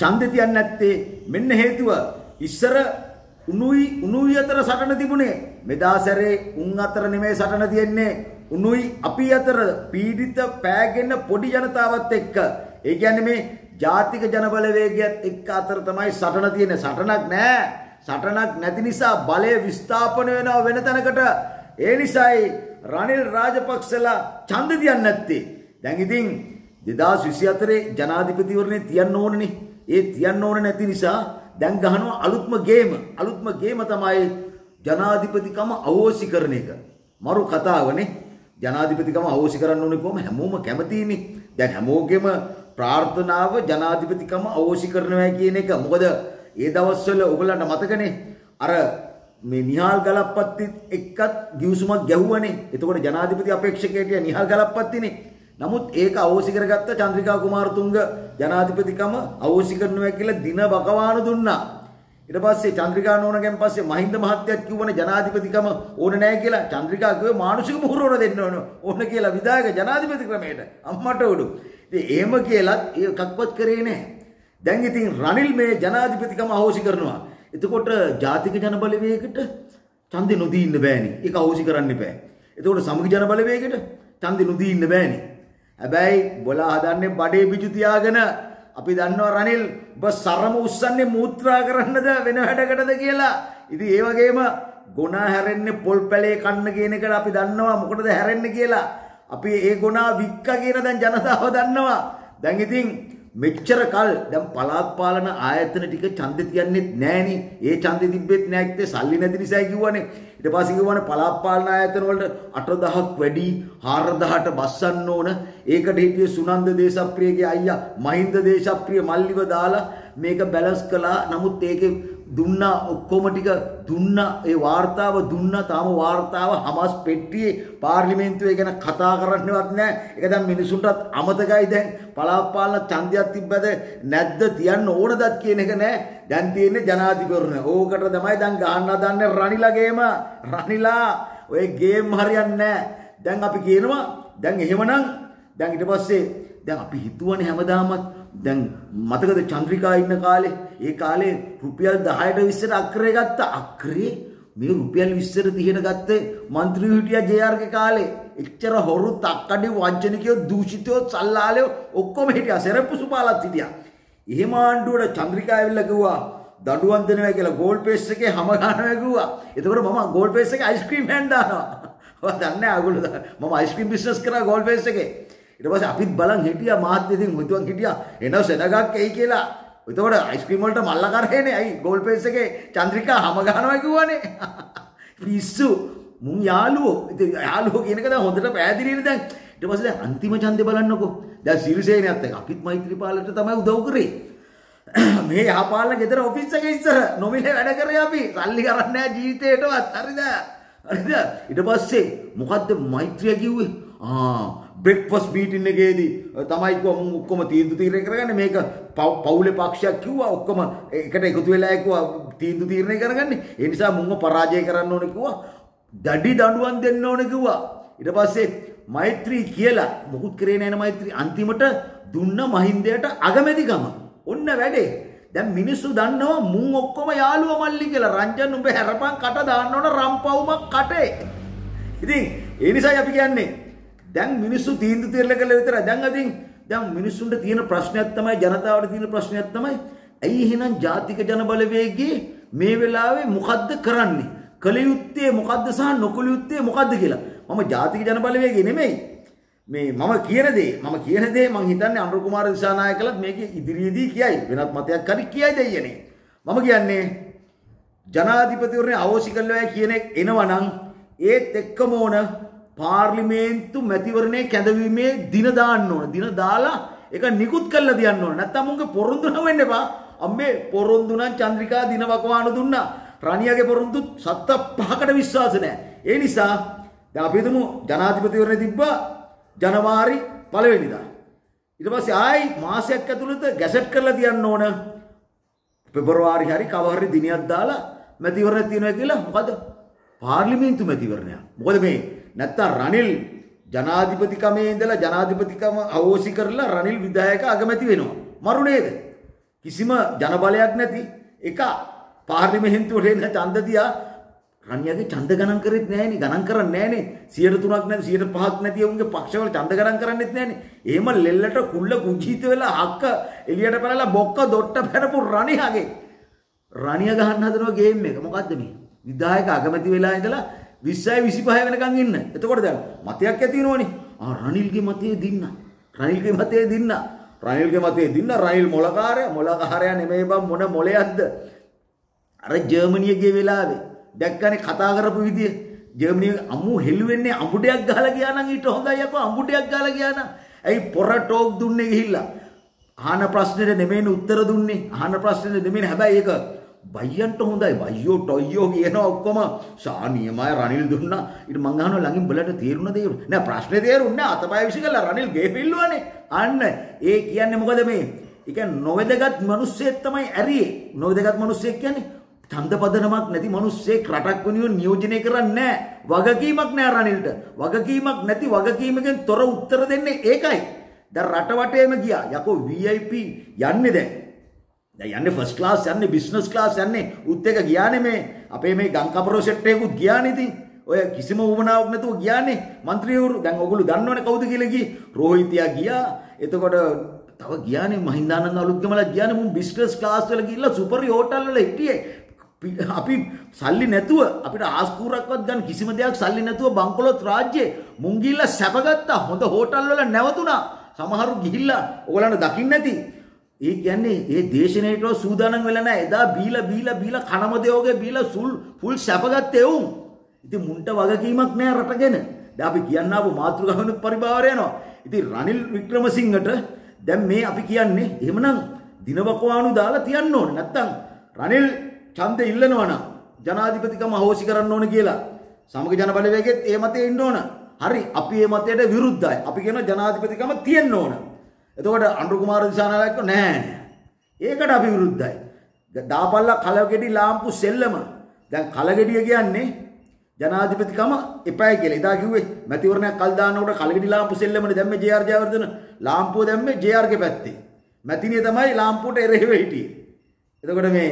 ඡන්දෙ තියන්නේ නැත්තේ? මෙන්න හේතුව ඉස්සර උණුයි උණුයි අතර සටන තිබුණේ. මෙදා සැරේ උන් අතර නෙමෙයි සටන තියෙන්නේ. උණුයි අපි අතර පීඩිත පෑගෙන පොඩි ජනතාවත් එක්ක. ඒ කියන්නේ මේ ජාතික ජනබලවේගයත් එක්ක අතර තමයි සටන තියෙන්නේ. සටනක් නෑ. සටනක් නැති නිසා බලය විස්ථාපන වෙනවා වෙන තැනකට. ඒ නිසායි රනිල් රාජපක්ෂලා ඡන්ද තියන්නේ නැත්තේ. දැන් ඉතින් 2024 ජනාධිපතිවරණේ තියන්න ඕනනේ. ඒ තියන්න ඕන නැති නිසා දැන් ගහනවා අලුත්ම ගේම. අලුත්ම ගේම තමයි ජනාධිපතිකම අවෝසි කරන එක. මරු කතාවනේ. ජනාධිපතිකම අවෝසි කරන්න ඕනේ කොහොම? හැමෝම කැමතිනේ දැන් හැමෝගෙම ප්‍රාර්ථනාව ජනාධිපතිකම අවෝසි කරනවා කියන එක. මොකද ඒ දවස්වල ඔයගලන්ට මතකනේ? අර මේ නිහාල් ගලප්පත්තිත් එක්කත් ගිවිසුමක් ගැහුවනේ. එතකොට ජනාධිපති අපේක්ෂකයට නිහාල් ගලප්පත්තිනේ. නමුත් ඒක අවෝසි කරගත්ත චන්ද්‍රිකා කුමාරතුංග ජනාධිපතිකම අවෝසි කරනවා කියලා දින බකවානු දුන්නා. ඊට පස්සේ චන්ද්‍රිකා නෝනගෙන් පස්සේ මහින්ද මහත්තයත් කිව්වනේ ජනාධිපතිකම ඕන නැහැ කියලා. චන්ද්‍රිකා කිව්වේ මානසික මුහුරවන දෙන්න ඕන ඕන කියලා විධායක ජනාධිපති ක්‍රමයට. අම්මට උඩු. ඉතින් එහෙම කියලත් ඒකක්වත් කරේ නැහැ. දැන් ඉතින් රනිල් මේ ජනාධිපතිකම අවෝසි කරනවා. එතකොට ජාතික ජනබලවේගයට ඡන්දෙ නොදී ඉන්න බෑනේ. ඒක අවෝසි කරන්න එපා. එතකොට සමගි ජනබලවේගයට ඡන්දෙ නොදී ඉන්න බෑනේ. හැබැයි බොලා හදන්නේ බඩේ බිජු තියාගෙන අපි දන්නවා රනිල් ඔබ සරම උස්සන්නේ මූත්‍රා කරන්නද වෙන වැඩකටද කියලා. ඉතින් ඒ වගේම ගුණා හැරෙන්නේ පොල් පැලේ කන්න කියන එකට අපි දන්නවා මොකටද හැරෙන්නේ කියලා. අපි ඒ ගුණා වික්ක කියන දැන් ජනතාව දන්නවා. දැන් ඉතින් මෙච්චර කල් දැන් පළාත් පාලන ආයතන ටික ඡන්දෙ තියන්නෙත් නෑනේ. ඒ ඡන්දෙ තිබ්බෙත් නෑ ඇත්තේ සල්ලි නැති නිසා කිව්වනේ. ඊට පස්සේ කිව්වනේ පළාත් පාලන ආයතන වලට 8000ක් වැඩි 4000ට බස්සන්න ඕන. ඒකට හිටියේ සුනන්ද දේශප්‍රියගේ අයියා මහින්ද දේශප්‍රිය මල්ලිව දාලා මේක බැලන්ස් කළා. නමුත් ඒකේ දුන්නා ඔක්කොම ටික දුන්නා. ඒ වාර්තාව දුන්නා. තාම වාර්තාව හමස් පෙට්ටියේ පාර්ලිමේන්තුවේ ගැන කතා කරන්නවත් නැහැ. ඒක දැන් මිනිසුන්ටත් අමතකයි දැන්. පළාත් පාලන ඡන්දයක් තිබ්බද නැද්ද තියන්න ඕනදත් කියන එක නැහැ දැන් තියෙන්නේ ජනාධිපතිවරණ. ඕකට තමයි දැන් ගහන්න හදන්නේ රනිලා ගේම රනිලා ඔය ගේම් හරියන්නේ නැහැ දැන් අපි කියනවා දැන් එහෙමනම් දැන් ඊට පස්සේ දැන් අපි හිතුවනේ හැමදාමත් දැන් මතකද චන්ද්‍රිකා ඉන්න කාලේ? ඒ කාලේ රුපියල් 10ට 20ට අක්‍රේ ගත්ත. අක්‍රේ මේ රුපියල් 20ට 30ට ගත්තේ മന്ത്രി හිටියා JR ගේ කාලේ. එච්චර හොරු තක්කඩි වංචනිකයෝ දූෂිතයෝ සල්ලාලයෝ ඔක්කොම හිටියා. සරප්පු සුමාලත් හිටියා. එහෙම ආණ්ඩුවට චන්ද්‍රිකා ඇවිල්ලා කිව්වා දඩුවම් දෙනවා කියලා ගෝල් පේස් එකේ හැම ගන්නවා කිව්වා. එතකොට මම ගෝල් පේස් එකේ අයිස්ක්‍රීම් හැන් දානවා. ඔයා දන්නේ අගොල්ලෝ මම අයිස්ක්‍රීම් බිස්නස් කරා ගෝල් පේස් එකේ. ඊට පස්සේ අපිත් බලන් හිටියා මාත් ඉතින් මුතුන් හිටියා එන සෙනගක් එයි කියලා. එතකොට අයිස්ක්‍රීම් වලට මල්ල කරහේනේ. අයි ගෝල් පේස් එකේ චන්ද්‍රිකා හැම ගහනවා කිව්වනේ. පිස්සු මුන් යාළුවෝ. ඉතින් යාළුවෝ කියන එක දැන් හොඳට පැහැදිලිනේ දැන්. ඊට පස්සේ දැන් අන්තිම ඡන්දේ බලන්නකෝ. දැන් සිරිසේනියත් එක්ක අපිත් මෛත්‍රීපාලට තමයි උදව් කරේ. මේ යහපාලන ගෙදර ඔෆිස් එකේ ඉස්සර නොමිලේ වැඩ කරේ අපි. සල්ලි කරන්නේ නැහැ ජීවිතේටවත්. හරිද? හරිද? ඊට පස්සේ මොකද්ද මෛත්‍රිය කිව්වේ? ආ බ්‍රෙක්ෆස් මීටින් එකේදී තමයි කිව්වා මුන් ඔක්කොම තීන්දුව තීරණය කරගන්නේ. මේක පවුලේ පක්ෂයක් කිව්වා ඔක්කොම එකට එකතු වෙලා කිව්වා? තීන්දුව තීරණය කරගන්නේ. ඒ නිසා මුන්ව පරාජය කරන්න ඕනේ කිව්වා. දඩි දඬුවම් දෙන්න ඕනේ කිව්වා. ඊට පස්සේ මෛත්‍රී කියලා මොකුත් කරේ නැහැ මෛත්‍රී. අන්තිමට දුන්න මහින්දයට අගමැතිකම ඔන්න වැඩේ. දැන් මිනිස්සු දන්නවා මුන් ඔක්කොම යාළුවා මල්ලි කියලා. රංජන් උඹ හැරපන් කට දාන්න ඕන රම්පවුමක් කටේ. ඉතින් ඒ නිසායි අපි කියන්නේ දැන් මිනිස්සු තීන්දුව తీරලා කළ විතරයි. දැන් අදින් දැන් මිනිස්සුන්ට තියෙන ප්‍රශ්නයක් තමයි ජනතාවට තියෙන ප්‍රශ්නයක් තමයි ඇයි එහෙනම් ජාතික ජනබලවේගයේ මේ වෙලාවේ මොකද්ද කරන්නේ? කළ යුත්තේ මොකද්ද සහ නොකළ යුත්තේ මොකද්ද කියලා. මම ජාතික ජනබලවේගය නෙමෙයි. මේ මම කියන දේ මම කියන දේ මං හිතන්නේ අනුර කුමාර දිසානායකලත් මේක ඉදිරියේදී කියයි. වෙනත් මතයක් හරි කියයි දෙයනේ. මම කියන්නේ ජනාධිපතිවරණය අවශ්‍ය කළා කියන එක එනවනම් ඒත් එක්කම ඕන පාර්ලිමේන්තු මැතිවරණය කැඳවීමේ දින දාන්න ඕන. දින දාලා ඒක නිකුත් කරලා තියන්න ඕන. නැත්තම් මුන්ගේ පොරොන්දු නොවෙන්න එපා. අම්මේ පොරොන්දු නම් චන්ද්‍රිකා දින වකවාන දුන්නා. රණියාගේ පොරොන්දු සත්ත පහකට විශ්වාස නැහැ. ඒ නිසා දැන් අපි හිතමු ජනාධිපතිවරණය තිබ්බා ජනවාරි පළවෙනිදා. ඊට පස්සේ ආයි මාසයක් ඇතුළත ගැසට් කරලා තියන්න ඕන. පෙබරවාරි හරි කවර හරි දිනයක් දාලා මැතිවරණයක් තියෙනවා කියලා මොකද පාර්ලිමේන්තු මැතිවරණයක්. මොකද මේ නැත්තම් රනිල් ජනාධිපතිකමේ ඉඳලා ජනාධිපතිකම අවෝසි කරලා රනිල් විධායක අගමැති වෙනවා. මරු නේද? කිසිම ජනබලයක් නැති එක පාර්ලිමේන්තුවට එන ඡන්ද දියා රණියගේ ඡන්ද ගණන් කරෙත් නෑනේ ගණන් කරන්නේ නෑනේ 103ක් නැති 105ක් නැති උන්ගේ පක්ෂවල ඡන්ද ගණන් කරන්නෙත් නෑනේ එහෙම ලෙල්ලට කුල්ල කුජීත වෙලා හක්ක එළියට පැනලා බොක්ක දොට්ට පැනපු රණියගේ රණිය ගහන්න හදනවා ගේම් එක. මොකද්ද මේ? විධායක අගමැති වෙලා ඉඳලා 20යි 25 වෙනකන් ඉන්න. එතකොට දැන් මතයක් ඇති වෙනවනේ. ආ රනිල්ගේ මතයේ දින්න. රනිල්ගේ මතයේ දින්න. රනිල්ගේ මතයේ දින්න. රනිල් මොලකාරය මොලකාරයා නෙමෙයි බං මොන මොලයක්ද අර ජර්මනිය ගිය වෙලාවේ දැක්කනේ කතා කරපු විදිය. ජර්මනිය අමු හෙළුවෙන්නේ අඹුඩයක් ගහලා ගියා නම් ඊට හොඳයි. යකෝ අඹුඩයක් ගහලා ගියා නම්. ඇයි පොර ටෝක් දුන්නේ ගිහිල්ලා? අහන ප්‍රශ්නෙට නෙමෙයිනේ උත්තර දුන්නේ. අහන ප්‍රශ්නෙට නෙමෙයිනේ. හැබැයි ඒක බයියන්ට හොඳයි බයියෝ ටොයියෝ කියනවා ඔක්කොම සානියමයි රනිල් දුන්නා ඊට මං අහනවා ළඟින් බලට තේරුණද ඒක නෑ ප්‍රශ්නේ තේරුන්නේ අතපය විසිකලා රනිල් ගේ පිල්ලුවනේ අන්න ඒ කියන්නේ මොකද මේ ඒ කියන්නේ නොවැදගත් මිනිස්සෙක් තමයි ඇරියේ නොවැදගත් මිනිස්සෙක් කියන්නේ ඡන්දපදනමක් නැති මිනිස්සෙක් රටක් වෙනුවෙන් නියෝජනය කරන්නේ නැහැ. වගකීමක් නැහැ රනිල්ට. වගකීමක් නැති වගකීමකින් තොර උත්තර දෙන්නේ ඒකයි. දැන් රට වටේම ගියා. යකෝ VIP යන්නේ දැන්. දැන් යන්නේ ෆස්ට් ක්ලාස් යන්නේ බිස්නස් ක්ලාස් යන්නේ. උත් එක ගියානේ මේ. අපේ මේ ගම්කපරෝ සෙට් එකකුත් ගියානේ ඉතින්. ඔය කිසිම වුණාවක් නැතුව ගියානේ. മന്ത്രിවරු දැන් ඔගොල්ලෝ දන්නවනේ කවුද කියලා කි රෝහිතයා ගියා. එතකොට තව ගියානේ මහින්දානන්ද අලුත්ගමලා ගියානේ. මුන් බිස්නස් ක්ලාස් වල ගිහිල්ලා සුපරි හෝටල් වල හිටියේ. අපි සල්ලි නැතුව අපිට ආස්කූරක්වත් ගන්න කිසිම දෙයක් සල්ලි නැතුව බංකොලොත් රාජ්‍යයේ මුංගිල්ල සැපගත්තා. හොඳ හෝටල් වල නැවතුණා. සමහරු ගිහිල්ලා ඔයගලන්ට දකින්න නැති ඒ කියන්නේ ඒ දේශනයට සූදානම් වෙලා නැහැ එදා බීලා බීලා බීලා කනම දෙයෝගේ බීලා සුල් ෆුල් සැපගත්තේ උන් ඉතින් මුන්ට වගකීමක් නැහැ රටගෙන දැන් අපි කියන්න ආපු මාතෘකාවෙනුත් පරිභාවර යනවා ඉතින් රනිල් වික්‍රමසිංහට දැන් මේ අපි කියන්නේ එහෙමනම් දිනවකවානු දාලා තියන්න ඕනේ නැත්තම් රනිල් ඡන්දෙ ඉල්ලනවා නම් ජනාධිපතිකම අහෝසි කරන්න ඕන කියලා සමග ජන බලවේගෙත් ඒ මතේ ඉන්න ඕන. හරි අපි ඒ මතයට විරුද්ධයි. අපි කියනවා ජනාධිපතිකම තියෙන්න ඕන. එතකොට අනුර කුමාර දිසානායක නෑ නෑ. ඒකට අපි විරුද්ධයි. දාපල්ලා කලගෙඩි ලාම්පු සෙල්ලම. දැන් කලගෙඩිය කියන්නේ ජනාධිපතිකම එපයි කියලා. එදා කිව්වේ මැතිවරණයක් කල් දානකොට කලගෙඩි ලාම්පු සෙල්ලමනේ දැම්මේ ජේ.ආර් ජයවර්ධන. ලාම්පුව දැම්මේ ජේ.ආර්ගේ පැත්තේ. මැතිනිය තමයි ලාම්පුවට එරෙහිව හිටියේ. එතකොට මේ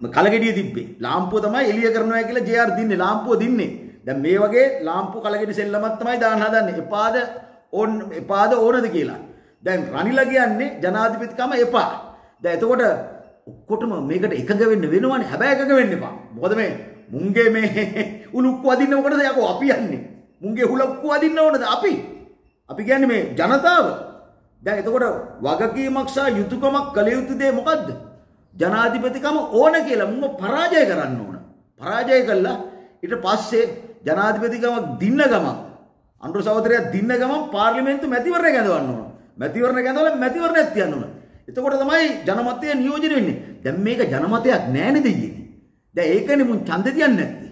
කලගෙඩිය තිබ්බේ. ලාම්පුව තමයි එළිය කරනවා කියලා JR දින්නේ. ලාම්පුව දින්නේ. දැන් මේ වගේ ලාම්පු කලගෙඩි සෙල්ලමක් තමයි දාන්න හදන්නේ. එපාද ඕන් එපාද ඕනද කියලා. දැන් රනිලා කියන්නේ ජනාධිපතිකම එපා. දැන් එතකොට ඔක්කොටම මේකට එකඟ වෙන්න වෙනවනේ. හැබැයි එකඟ වෙන්න එපා. මොකද මේ මුංගේ මේ උලුක්කු අදින්න මොකටද යකෝ අපි යන්නේ. මුංගේ උලුක්කු අදින්න ඕනද අපි? අපි කියන්නේ මේ ජනතාව. දැන් එතකොට වගකීමක් සහ යුතුයකමක් කළ යුතු දේ මොකද්ද? ජනාධිපතිකම ඕන කියලා මුව පරාජය කරන්න ඕන. පරාජය කළා ඊට පස්සේ ජනාධිපතිකම දින්න ගමන් අනුර සහෝදරයා දින්න ගමන් පාර්ලිමේන්තු මැතිවරණය ගැඳවන්න ඕන. මැතිවරණය ගැඳවලා මැතිවරණයක් තියන්න ඕන. එතකොට තමයි ජනමතය නියෝජනය වෙන්නේ. දැන් මේක ජනමතයක් නෑනේ දෙයියනේ. දැන් ඒකනේ මුන් ඡන්ද තියන්නේ නැත්තේ.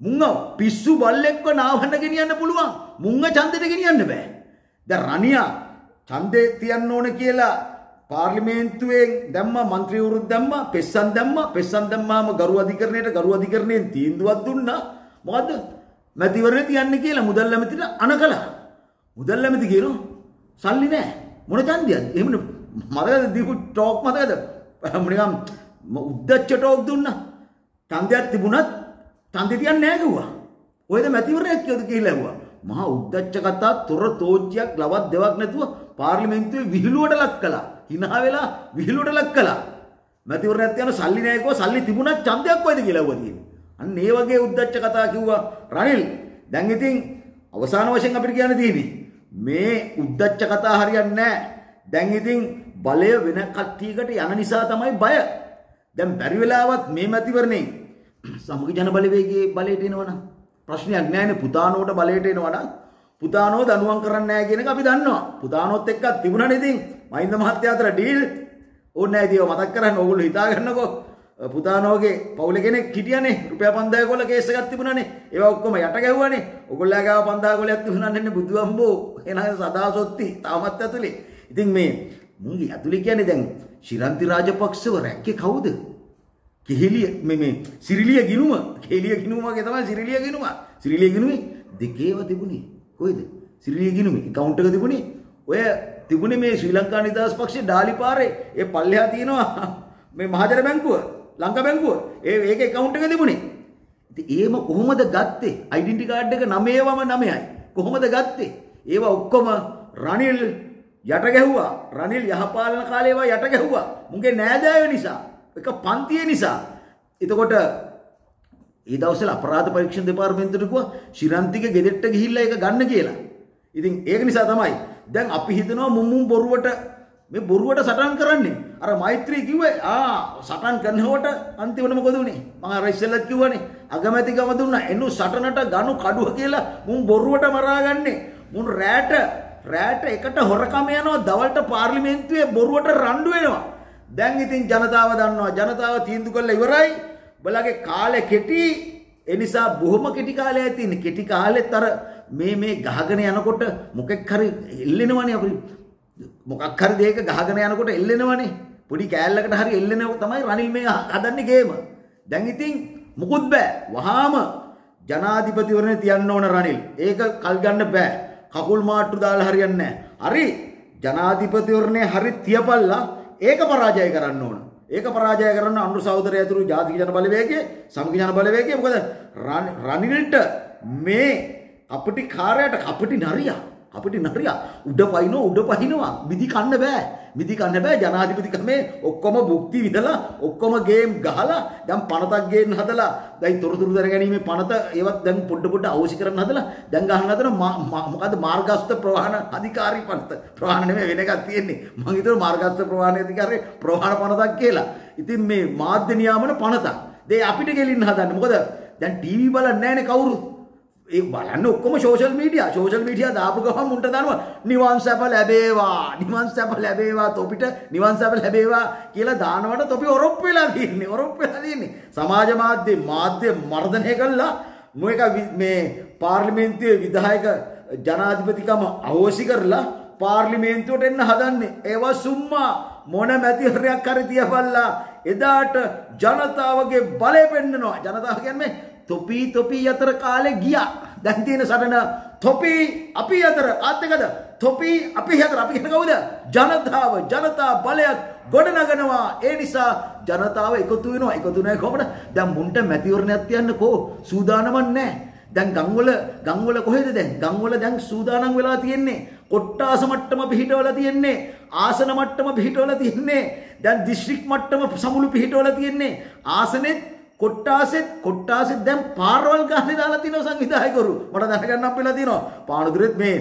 මුංග පිස්සු බල්ලෙක්ව නාවන්න ගෙනියන්න පුළුවන්. මුංග ඡන්දෙට ගෙනියන්න බෑ. දැන් රණියා ඡන්දේ තියන්න ඕන කියලා පාර්ලිමේන්තුවෙන් දැම්ම മന്ത്രിවරුත් දැම්ම පෙස්සන් දැම්ම පෙස්සන් දැම්මාම ගරු අධිකරණයට ගරු අධිකරණයෙන් තීන්දුවක් දුන්නා. මොකද්ද? මැතිවරණේ තියන්න කියලා මුදල් ඇමතිට අණ කළා. මුදල් ඇමති කියනවා සල්ලි නැහැ මොන ඡන්දියක්ද? එහෙම මතකද දීපු ටෝක් මතකද? නිකම් උද්දච්ච ටෝක් දුන්නා. ඡන්දයක් තිබුණත් ඡන්දෙ තියන්නේ නැහැ කිව්වා. ඔයද මැතිවරණයක් කියවද කියලා ඇහුවා? මහා උද්දච්ච කතා තොර තෝජ්ජයක් ලවත් දෙවක් නැතුව පාර්ලිමේන්තුවේ විහිළුවට ලක් කළා. hina වෙලා විහිළුවට ලක් කළා. මැතිවරණයක් යන සල්ලි නෑකෝ සල්ලි තිබුණත් ඡන්දයක් කොයිද කියලා වුණා තියෙන්නේ. අන්න ඒ වගේ උද්දච්ච කතා කිව්වා රනිල්. දැන් ඉතින් අවසාන වශයෙන් අපිට කියන්න තියෙන්නේ මේ උද්දච්ච කතා හරියන්නේ නෑ. දැන් ඉතින් බලය වෙන කට්ටියකට යන නිසා තමයි බය. දැන් බැරි වෙලාවත් මේ මැතිවරණේ සමග ජන බලවේගයේ බලයට එනවනම් ප්‍රශ්නයක් නෑනේ පුතානෝට බලයට එනවනම් පුතානෝ දනුවම් කරන්නේ නැහැ කියන එක අපි දන්නවා. පුතානොත් එක්ක තිබුණානේ ඉතින් මහින්ද මහත්තයා අතර ඩීල් ඕනේ නැහැ ඉතින් මතක් කරන්න ඕගොල්ලෝ හිතා ගන්නකෝ. පුතානෝගේ පවුලේ කෙනෙක් හිටියනේ රුපියල් 5000 කොල කේස් එකක් තිබුණානේ. ඒවා ඔක්කොම යට ගැහුවානේ. ඔයගොල්ලෝ ගාව 5000 කොලයක් තිබුණා නෙන්නේ බුදුහම්බෝ. එනහේ සදා සොත්ති තාමත් ඇතුලේ. ඉතින් මේ මුන්ගේ ඇතුලේ කියන්නේ දැන් ශිරන්ති රාජපක්ෂව රැක්කේ කවුද? කෙහෙලිය මේ මේ සිරිලිය ගිනුම කෙහෙලිය ගිනුම වගේ තමයි සිරිලිය ගිනුම. සිරිලිය ගිනුමේ දෙකේව තිබුණේ. කොයිද? සිරිලිය ගිනුමේ කවුන්ට් එක තිබුණේ ඔය තිබුණේ මේ ශ්‍රී ලංකා නිදහස් පක්ෂේ ඩාලි පාරේ ඒ පල්ලෙහා තියෙනවා මේ මහජන බැංකුව ලංකා බැංකුව ඒ ඒක account එක තිබුණේ? ඉතින් ඒම කොහොමද ගත්තේ? ඩෙන්ටි කාඩ් එක 9වම 9යි කොහොමද ගත්තේ? ඒවා ඔක්කොම රනිල් යට ගැහුවා. රනිල් යහපාලන කාලේ ඒවා යට ගැහුවා. මුගේ නෑදෑයෝ නිසා. එක පන්තිය නිසා. එතකොට ඒ දවස්වල අපරාධ පරීක්ෂණ දෙපාර්තමේන්තුවට කිව්වා ශිරන්තිගේ ගෙදෙට්ට ගිහිල්ලා ඒක ගන්න කියලා. ඉතින් ඒක නිසා තමයි දැන් අපි හිතනවා මුම් මුම් බොරුවට මේ බොරුවට සටන් කරන්නේ. අර මෛත්‍රී කිව්වේ ආ සටන් කරනකොට අන්තිමට මොකද උනේ? මම අර ඉස්සෙල්ලත් කිව්වනේ අගමැතිකම දුන්නා. එනු සටනට ගනු කඩුව කියලා මුම් බොරුවට මරාගන්නේ. මුන් රැට රැට එකට හොරකම යනවා දවල්ට පාර්ලිමේන්තුවේ බොරුවට රණ්ඩු වෙනවා. දැන් ඉතින් ජනතාව දන්නවා ජනතාව තීන්දුව කළා ඉවරයි. බලගේ කාලේ කෙටි එනිසා බොහොම කෙටි කාලයක් තියෙන කෙටි කාලෙත් අර මේ මේ ගහගෙන යනකොට මොකෙක් හරි එල්ලෙනවනේ අපි මොකක් හරි දෙයක ගහගෙන යනකොට එල්ලෙනවනේ පොඩි කෑල්ලකට හරි එල්ලෙනව තමයි රනිල් මේ හදන්නේ ගේම. දැන් ඉතින් මුකුත් බෑ. වහාම ජනාධිපතිවරණේ තියන්න ඕන රනිල්. ඒක කල් ගන්න බෑ. කකුල් මාට්ටු දාලා හරියන්නේ නැහැ හරි ජනාධිපතිවරණේ හරි තියපල්ලා ඒක පරාජය කරන්න ඕන. ඒක පරාජය කරන්න අනුර සහෝදරය ඇතුළු ජාතික ජන බලවේගයේ සමගි ජන බලවේගයේ. මොකද රනිල්ට මේ අපිටි කාර්යයට කපටි නරියා. අපිට නරියා. උඩ පයින්නවා උඩ පහිනවා මිදි කන්න බෑ. මිදි කන්න බෑ. ජනාධිපතිකමේ ඔක්කොම භුක්ති විඳලා ඔක්කොම ගේම් ගහලා දැන් පනතක් ගේන්න හදලා දැන් තොරතුරු දැනගැනීමේ පනත ඒවත් දැන් පොඩ පොඩ අවශ්‍ය කරන්න හදලා දැන් ගහන්න හදන මොකද්ද? මාර්ගස්ත ප්‍රවාහන අධිකාරී පනත. ප්‍රවාහන නෙමෙයි වෙන එකක් තියෙන්නේ. මං හිතුවා මාර්ගස්ත ප්‍රවාහන අධිකාරී ප්‍රවාහන පනතක් කියලා. ඉතින් මේ මාධ්‍ය නියාමන පනතක්. දේ අපිට ගෙලින්න හදන්නේ මොකද? දැන් ටීවී බලන්නේ නැහැනේ කවුරුත්. ඒ බලන්න ඔක්කොම සෝෂල් මීඩියා සෝෂල් මීඩියා දාපු ගමන් මුන්ට දානවා නිවන් සැප ලැබේවා නිවන් සැප ලැබේවා තොපිට නිවන් සැප ලැබේවා කියලා දානවට තොපි ඔරොප්පු වෙලා තියෙන්නේ ඔරොප්පු වෙලා තියෙන්නේ. සමාජ මාධ්‍ය මාධ්‍ය මර්ධනය කළා. මොයක මේ පාර්ලිමේන්තුවේ විධායක ජනාධිපතිකම අහෝසි කරලා පාර්ලිමේන්තුවට එන්න හදන්නේ. ඒවා සුම්මා මොන මැතිවරණයක් හරි තියපල්ලා එදාට ජනතාවගේ බලය පෙන්නනවා. ජනතාව කියන්නේ තොපී තොපී අතර කාලේ ගියා. දැන් තියෙන සටන තොපී අපි අතර කාත් එකද? තොපී අපි අතර අපි කියන කවුද? ජනතාව ජනතා බලයක් ගොඩනගනවා. ඒ නිසා ජනතාව එකතු වෙනවා. එකතු නැහැ කොහොමද? දැන් මුන්ට මැතිවරණයක් තියන්න කෝ සූදානමක් නැහැ. දැන් ගම්වල ගම්වල කොහෙද දැන්? ගම්වල දැන් සූදානම් වෙලා තියෙන්නේ. කොට්ටාස මට්ටම පිහිටවලා තියෙන්නේ. ආසන මට්ටම පිහිටවලා තියෙන්නේ. දැන් දිස්ත්‍රික් මට්ටම සමුළු පිහිටවලා තියෙන්නේ. ආසනෙත් කොට්ටාසෙත් කොට්ටාසෙත් දැන් පාරවල් ගහලා දාලා තිනවා සංවිධායකවරු. මට දැනගන්න අපෙලා තිනවා. පානදුරෙත් මේ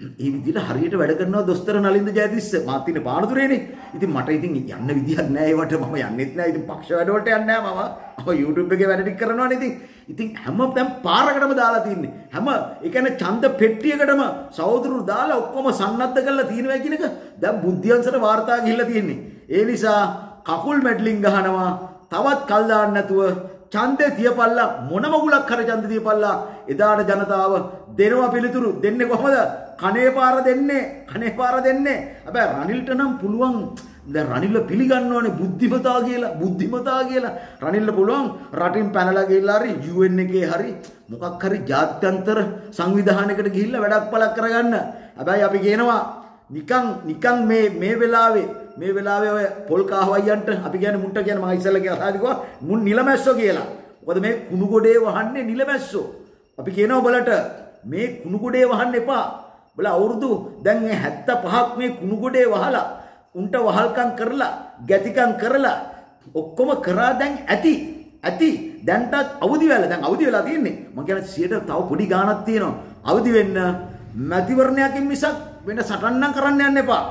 ඒ විදිහට හරියට වැඩ කරනවා දොස්තර නලින්ද ජයතිස්ස. මාත් ඉන්නේ පානදුරේනේ. ඉතින් මට ඉතින් යන්න විදිහක් නැහැ ඒවට. මම යන්නෙත් නැහැ ඉතින් පක්ෂ වැඩ වලට යන්නේ නැහැ මම. ඔය YouTube එකේ වැඩ ටික කරනවානේ ඉතින්. ඉතින් හැම දැන් පාරකටම දාලා තින්නේ. හැම ඒ කියන්නේ ඡන්ද පෙට්ටියකටම සහෝදරු දාලා ඔක්කොම සන්නද්ධ කරලා තියෙනවා කියන එක දැන් බුද්ධියන්සට වාර්තා ගිහිල්ලා තියෙන්නේ. ඒ නිසා කකුල් මැඩ්ලින් ගහනවා. තවත් කල් දාන්න නැතුව ඡන්දේ තියපල්ලා මොන මගුලක් හරි ඡන්ද තියපල්ලා එදාට ජනතාව දෙනවා පිළිතුරු දෙන්නේ කොහමද? කනේ පාර දෙන්නේ කනේ පාර දෙන්නේ. හැබැයි රනිල්ට නම් පුළුවන් දැන් රනිල්ල පිළිගන්න ඕනේ බුද්ධිමතා කියලා බුද්ධිමතා කියලා. රනිල්ල පුළුවන් රටින් පැනලා ගිහිල්ලා හරි UN එකේ හරි මොකක් හරි ජාත්‍යන්තර සංවිධානයකට ගිහිල්ලා වැඩක් පළක් කරගන්න. හැබැයි අපි කියනවා නිකන් නිකන් මේ මේ වෙලාවේ මේ වෙලාවේ ඔය පොල් කාහවයියන්ට අපි කියන්නේ මුන්ට කියන්නේ මම ඉස්සෙල්ලා කියලා කිව්වා මුන් නිලමැස්සෝ කියලා. මොකද මේ කුණු ගොඩේ වහන්නේ නිලමැස්සෝ. අපි කියනවා බලට මේ කුණු ගොඩේ වහන්න එපා. බල අවුරුදු දැන් මේ 75ක් මේ කුණු ගොඩේ වහලා උන්ට වහල්කම් කරලා ගැතිකම් කරලා ඔක්කොම කරා දැන් ඇති. ඇති දැන්ටත් අවදි වෙලා දැන් අවදි වෙලා තියෙන්නේ. මම කියන්නේ 100ට තව පොඩි ගාණක් තියෙනවා. අවදි වෙන්න මැතිවරණයකින් මිසක් වෙන සටන් නම් කරන්න යන්න එපා.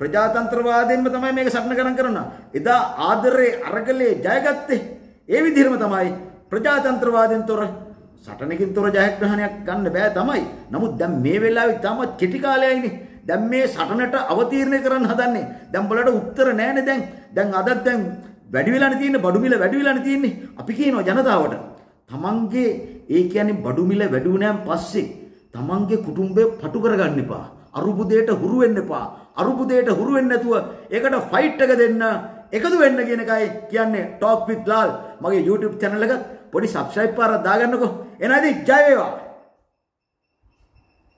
ප්‍රජාතන්ත්‍රවාදයෙන්ම තමයි මේක සටන කරන් කරනවා. එදා ආදරේ අරගලේ ජයගත්තේ. ඒ විදිහම තමයි ප්‍රජාතන්ත්‍රවාදයෙන් තොර සටනකින් තොර ජයග්‍රහණයක් ගන්න බෑ තමයි. නමුත් දැන් මේ වෙලාවේ තාමත් කෙටි කාලයයිනේ. දැන් මේ සටනට අවතීර්ණය කරන්න හදන්නේ. දැන් බලට උත්තර නැහැනේ දැන්. දැන් අදත් දැන් වැඩි වෙලානේ තියෙන්නේ බඩු මිල වැඩි වෙලානේ තියෙන්නේ. අපි කියනවා ජනතාවට. තමන්ගේ ඒ කියන්නේ බඩු මිල වැඩි වුණාන් පස්සේ තමන්ගේ කුටුම්බය පටු කරගන්න එපා. අරුබුදයට හුරු වෙන්න එපා. අරුබුදයට හුරු වෙන්නේ නැතුව ඒකට ෆයිට් එක දෙන්න එකතු වෙන්න කියන එකයි කියන්නේ Talk with Lal මගේ YouTube channel එක පොඩි subscribe පාරක් දාගන්නකෝ. එනදී ජය වේවා.